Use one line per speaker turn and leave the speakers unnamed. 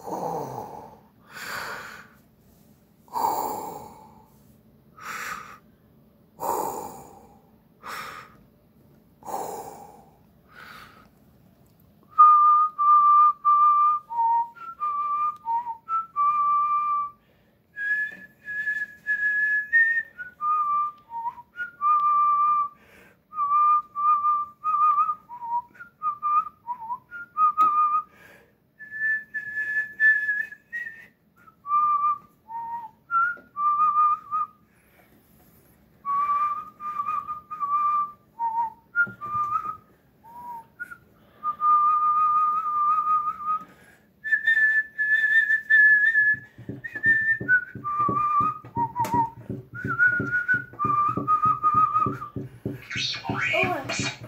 Ooh. Three ribs. Oh,